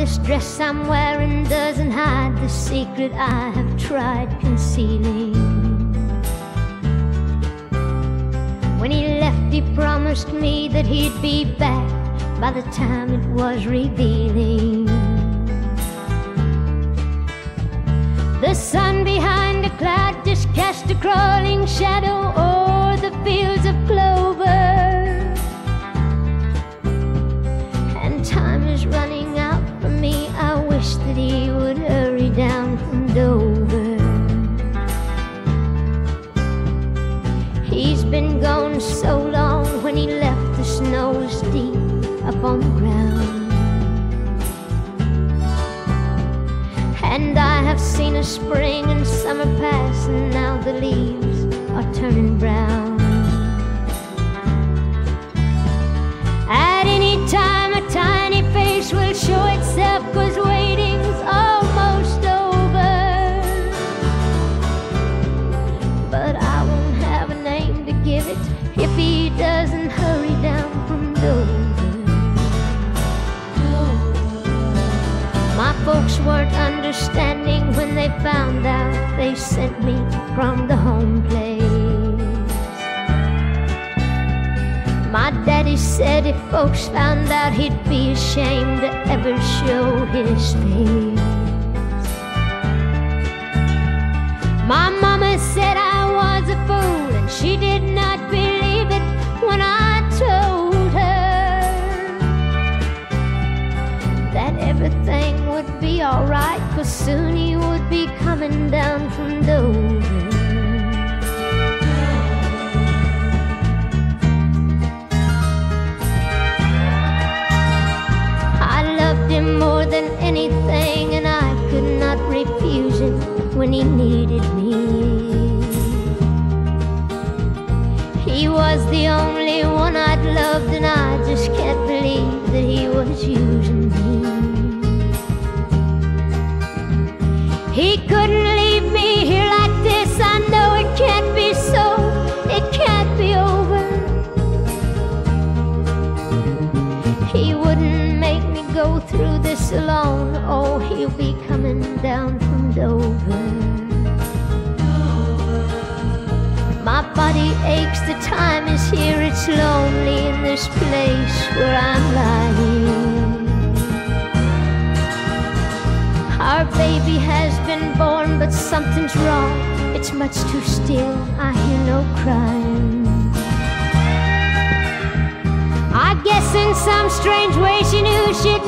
this dress I'm wearing doesn't hide the secret I have tried concealing. When he left, he promised me that he'd be back by the time it was revealing. Been gone so long. When he left, the snow was deep upon the ground. And I have seen a spring and summer pass, weren't understanding when they found out they sent me from the home place. My daddy said if folks found out he'd be ashamed to ever show his face. Cause soon he would be coming down from Dover. I loved him more than anything, and I could not refuse him when he needed me. He was the only one I'd loved, and I just can't believe that he was using me. He couldn't leave me here like this. I know it can't be so, it can't be over. He wouldn't make me go through this alone. Oh, he'll be coming down from Dover. My body aches, the time is here, it's lonely in this place where I'm lying. Our baby has been born, but something's wrong. It's much too still, I hear no crying. I guess in some strange way she knew she'd